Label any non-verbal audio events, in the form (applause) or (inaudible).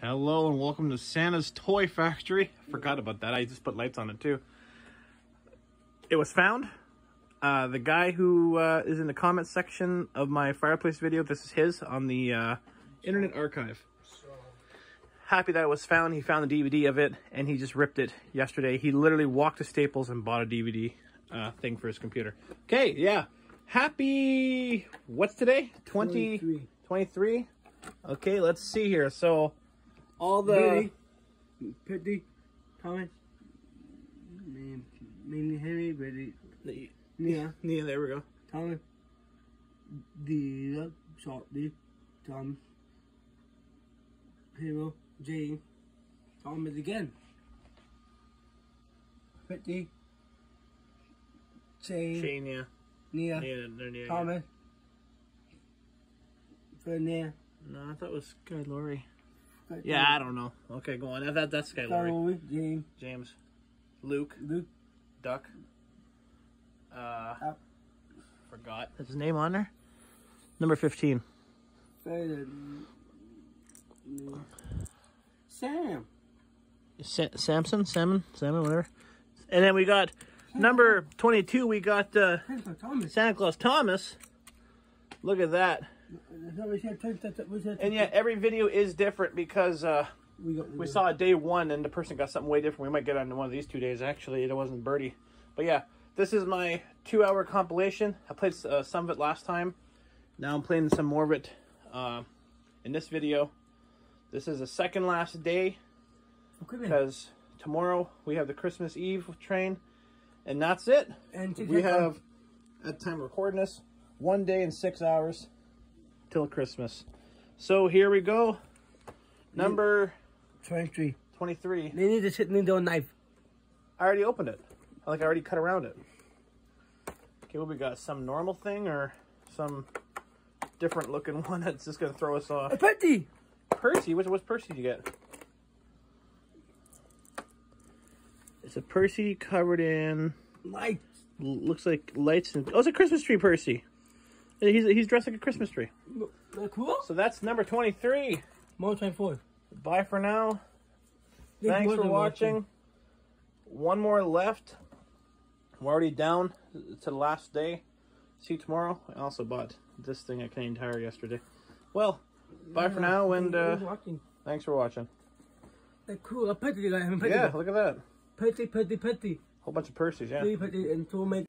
Hello and welcome to Santa's Toy Factory. Forgot about that. I just put lights on it too. It was found. Uh, the guy who uh, is in the comment section of my fireplace video, this is his on the uh, Internet Archive. Happy that it was found. He found the DVD of it and he just ripped it yesterday. He literally walked to Staples and bought a DVD uh, thing for his computer. Okay, yeah. Happy, what's today? 20, 23. 23? Okay, let's see here. So, all the... Thomas, name, mainly Henry, the Nia, yeah, there we go. Thomas, the Shorty, Tom, Hero, Jane, Thomas again. Petty, Jane, Shane, yeah. Nia, Yeah, there, yeah, yeah. Thomas, Fernand, No, I thought it was Skarloey. Yeah, I don't know. Okay, go on. That, that's Skarloey. Sorry, James, James. Luke. Luke, Duck. Uh, Uh, forgot. Is his name on there? Number 15. Ferdinand, Sam. Sa- Samson? Salmon? Salmon, whatever. And then we got number 22. We got uh, Santa Claus Thomas. Look at that. We we we And yet every video is different because uh, we got we saw it day one and the person got something way different. We might get on one of these two days. Actually, it wasn't Birdie. But yeah, this is my two hour compilation. I played uh, some of it last time. Now I'm playing some more of it uh, in this video. This is the second last day because tomorrow we have the Christmas Eve train. And that's it. And We have, at the time of recording this, one day and six hours till Christmas. So here we go. Number 23. 23. They need to sit need a knife. I already opened it. Like I already cut around it. Okay, what we got? Some normal thing or some different looking (laughs) one that's just gonna throw us off? petty. Percy, which what's Percy you get? It's a Percy covered in lights. looks like lights and oh, it's a Christmas tree Percy. He's he's dressed like a Christmas tree. Look, cool. So that's number twenty three. More 24. Bye for now. Thanks for than watching. One more left. We're already down to the last day. See you tomorrow. I also bought this thing at Canadian Tire yesterday. Well, bye for now, and uh, watching? thanks for watching. Look cool. A petty guy. Petty. Yeah, look at that. Petty, petty, petty. Whole bunch of Percy's, yeah. Petty, petty, and so many.